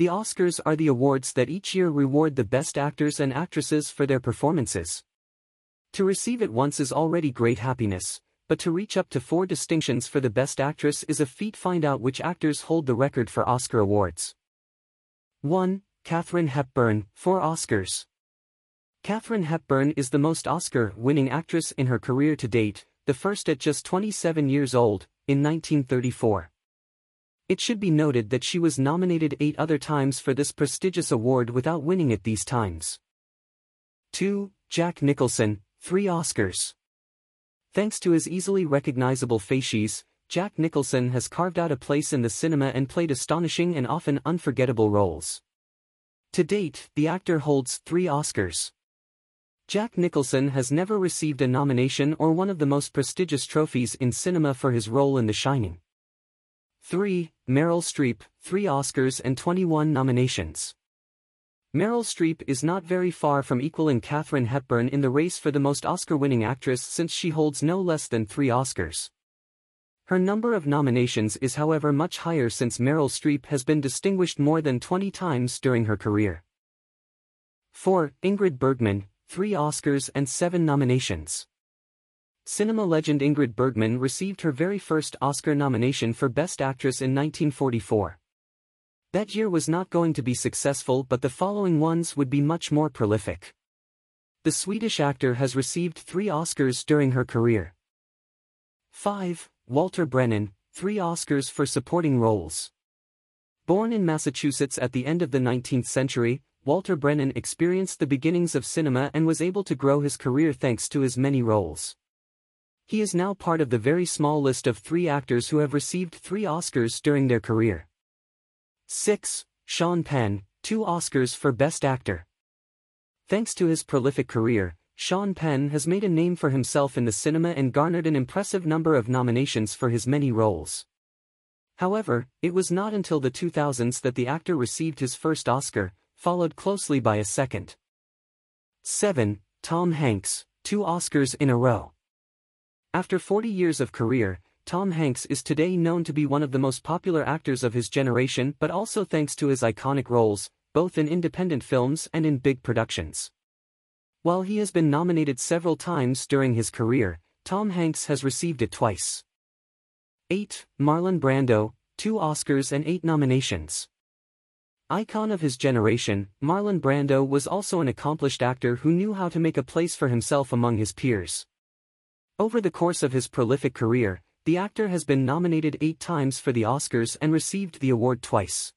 The Oscars are the awards that each year reward the best actors and actresses for their performances. To receive it once is already great happiness, but to reach up to four distinctions for the best actress is a feat find out which actors hold the record for Oscar awards. 1. Katharine Hepburn, 4 Oscars. Katharine Hepburn is the most Oscar-winning actress in her career to date, the first at just 27 years old, in 1934. It should be noted that she was nominated eight other times for this prestigious award without winning it these times. 2. Jack Nicholson, 3 Oscars. Thanks to his easily recognizable facies, Jack Nicholson has carved out a place in the cinema and played astonishing and often unforgettable roles. To date, the actor holds three Oscars. Jack Nicholson has never received a nomination or one of the most prestigious trophies in cinema for his role in The Shining. 3. Meryl Streep, 3 Oscars and 21 nominations. Meryl Streep is not very far from equaling Katharine Hepburn in the race for the most Oscar-winning actress since she holds no less than three Oscars. Her number of nominations is however much higher since Meryl Streep has been distinguished more than 20 times during her career. 4. Ingrid Bergman, 3 Oscars and 7 nominations. Cinema legend Ingrid Bergman received her very first Oscar nomination for Best Actress in 1944. That year was not going to be successful but the following ones would be much more prolific. The Swedish actor has received three Oscars during her career. 5. Walter Brennan, three Oscars for supporting roles. Born in Massachusetts at the end of the 19th century, Walter Brennan experienced the beginnings of cinema and was able to grow his career thanks to his many roles. He is now part of the very small list of three actors who have received three Oscars during their career. 6. Sean Penn, two Oscars for Best Actor. Thanks to his prolific career, Sean Penn has made a name for himself in the cinema and garnered an impressive number of nominations for his many roles. However, it was not until the 2000s that the actor received his first Oscar, followed closely by a second. 7. Tom Hanks, two Oscars in a row. After 40 years of career, Tom Hanks is today known to be one of the most popular actors of his generation but also thanks to his iconic roles, both in independent films and in big productions. While he has been nominated several times during his career, Tom Hanks has received it twice. 8. Marlon Brando, 2 Oscars and 8 nominations. Icon of his generation, Marlon Brando was also an accomplished actor who knew how to make a place for himself among his peers. Over the course of his prolific career, the actor has been nominated eight times for the Oscars and received the award twice.